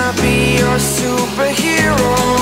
wanna be your superhero.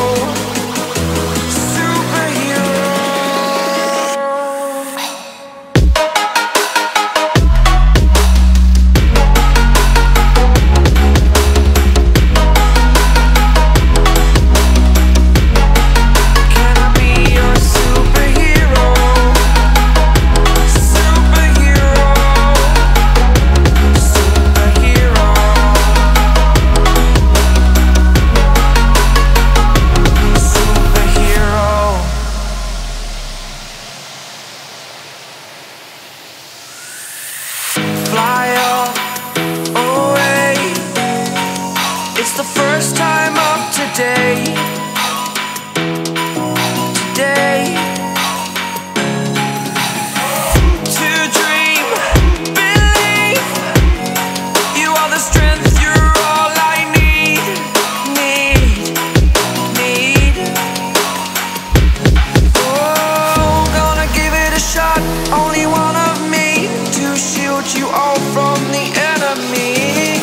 you all from the enemy.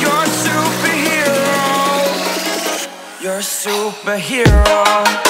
You're a superhero. You're a superhero.